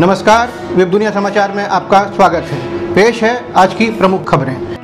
नमस्कार वेब दुनिया समाचार में आपका स्वागत है। पेश है आज की प्रमुख खबरें।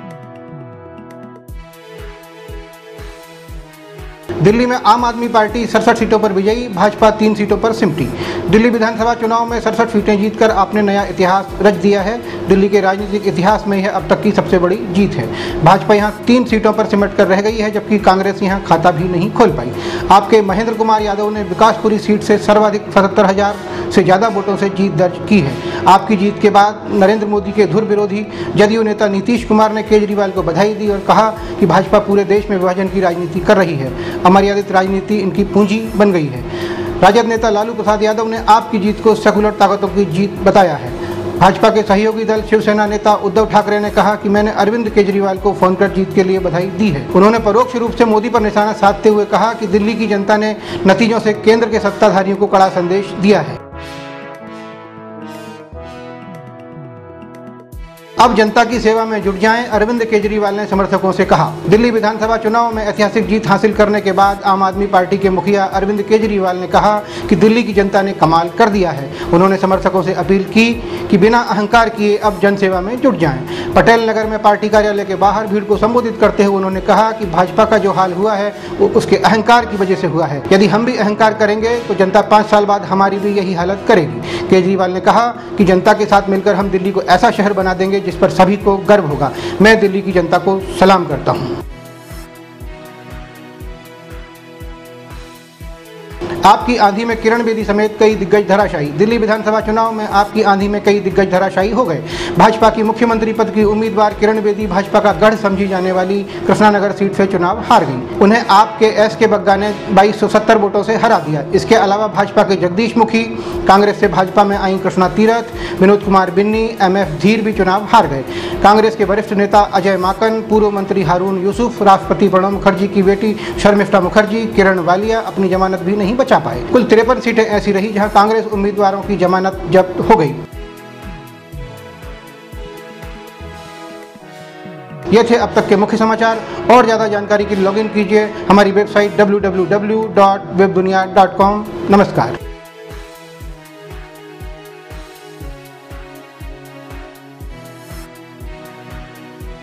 दिल्ली में आम आदमी पार्टी सड़सठ सीटों पर विजयी, भाजपा तीन सीटों पर सिमटी। दिल्ली विधानसभा चुनाव में सड़सठ सीटें जीतकर आपने नया इतिहास रच दिया है। दिल्ली के राजनीतिक इतिहास में यह अब तक की सबसे बड़ी जीत है। भाजपा यहाँ तीन सीटों पर सिमट कर रह गई है, जबकि कांग्रेस यहाँ खाता भी नहीं खोल पाई। आपके महेंद्र कुमार यादव ने विकासपुरी सीट से सर्वाधिक सतहत्तर हज़ार से ज़्यादा वोटों से जीत दर्ज की है। आपकी जीत के बाद नरेंद्र मोदी के धुर विरोधी जदयू नेता नीतीश कुमार ने केजरीवाल को बधाई दी और कहा कि भाजपा पूरे देश में विभाजन की राजनीति कर रही है। अमर्यादित राजनीति, इनकी पूंजी बन गई है। राजद नेता लालू प्रसाद यादव ने आपकी जीत को सेकुलर ताकतों की जीत बताया है। भाजपा के सहयोगी दल शिवसेना नेता उद्धव ठाकरे ने कहा कि मैंने अरविंद केजरीवाल को फ़ोन कर जीत के लिए बधाई दी है। उन्होंने परोक्ष रूप से मोदी पर निशाना साधते हुए कहा कि दिल्ली की जनता ने नतीजों से केंद्र के सत्ताधारियों को कड़ा संदेश दिया है। अब जनता की सेवा में जुट जाएँ, अरविंद केजरीवाल ने समर्थकों से कहा। दिल्ली विधानसभा चुनाव में ऐतिहासिक जीत हासिल करने के बाद आम आदमी पार्टी के मुखिया अरविंद केजरीवाल ने कहा कि दिल्ली की जनता ने कमाल कर दिया है। उन्होंने समर्थकों से अपील की कि बिना अहंकार किए अब जनसेवा में जुट जाएँ। पटेल नगर में पार्टी कार्यालय के बाहर भीड़ को संबोधित करते हुए उन्होंने कहा कि भाजपा का जो हाल हुआ है, वो उसके अहंकार की वजह से हुआ है। यदि हम भी अहंकार करेंगे तो जनता पाँच साल बाद हमारी भी यही हालत करेगी। केजरीवाल ने कहा कि जनता के साथ मिलकर हम दिल्ली को ऐसा शहर बना देंगे जिस पर सभी को गर्व होगा। मैं दिल्ली की जनता को सलाम करता हूँ। आपकी आंधी में किरण बेदी समेत कई दिग्गज धराशायी। दिल्ली विधानसभा चुनाव में आपकी आंधी में कई दिग्गज धराशायी हो गए। भाजपा की मुख्यमंत्री पद की उम्मीदवार किरण बेदी भाजपा का गढ़ समझी जाने वाली कृष्णानगर सीट से चुनाव हार गई। उन्हें आपके एस के बग्गा ने बाईस वोटों से हरा दिया। इसके अलावा भाजपा के जगदीश मुखी, कांग्रेस से भाजपा में आई कृष्णा तीरथ, विनोद कुमार बिन्नी, एम एफ़ धीर भी चुनाव हार गए। कांग्रेस के वरिष्ठ नेता अजय माकन, पूर्व मंत्री हारून यूसुफ, राष्ट्रपति प्रणब मुखर्जी की बेटी शर्मिष्ठा मुखर्जी, किरण वालिया अपनी जमानत भी नहीं बचा पाए। कुल तिरपन सीटें ऐसी रही जहाँ कांग्रेस उम्मीदवारों की जमानत जब्त हो गई। ये थे अब तक के मुख्य समाचार। और ज़्यादा जानकारी के लिए लॉगिन कीजिए हमारी वेबसाइट डब्ल्यू नमस्कार।